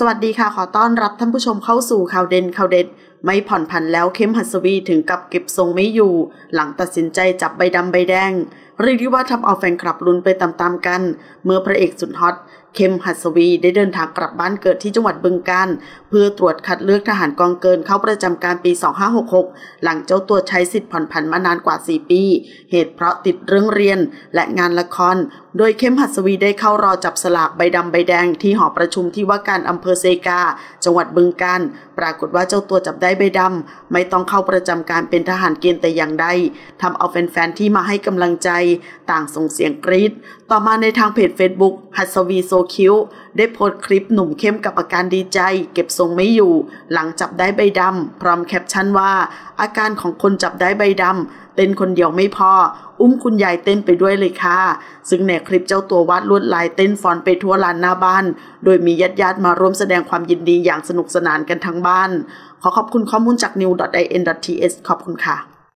สวัสดีค่ะ ขอต้อนรับท่านผู้ชมเข้าสู่ข่าวเด่นข่าวเด็ด ไม่ผ่อนผันแล้วเข้มหัสวีถึงกับเก็บทรงไม่อยู่ หลังตัดสินใจจับใบดำใบแดง เรียกได้ว่าทำเอาแฟนคลับลุ้นไปตามๆกัน เมื่อพระเอกสุดฮอตเข้มหัสวีได้เดินทางกลับบ้านเกิดที่จังหวัดบึงกาฬเพื่อตรวจคัดเลือกทหารกองเกินเข้าประจำการปี 2566 หลังเจ้าตัวใช้สิทธิ์ผ่อนผันมานานกว่า 4 ปี เหตุเพราะติดเรื่องเรียนและงานละคร โดยเข้มหัสวีร์ได้เข้ารอจับสลากใบดำใบแดงที่หอประชุมที่ว่าการอำเภอเซกา จังหวัดบึงกาฬปรากฏว่าเจ้าตัวจับได้ใบดำไม่ต้องเข้าประจำการเป็นทหารเกณฑ์แต่อย่างใดทำเอาแฟนๆที่มาให้กำลังใจต่างส่งเสียงกรี๊ดต่อมาในทางเพจ Facebook หัสวีร์ so cute ได้โพสต์คลิปหนุ่มเข้มกับอาการดีใจ เก็บทรงไม่อยู่ หลังจับได้ใบดำพร้อมแคปชั่นว่า อาการของคนจับได้ใบดำเต้นคนเดียวไม่พอ อุ้มคุณยายเต้นไปด้วยเลยค่ะ ซึ่งในคลิปเจ้าตัววาดลวดลายเต้นฟอนไปทั่วลานหน้าบ้าน โดยมีญาติญาติมาร่วมแสดงความยินดีอย่างสนุกสนานกันทั้งบ้าน ขอขอบคุณข้อมูลจาก new.in.th ขอบคุณค่ะ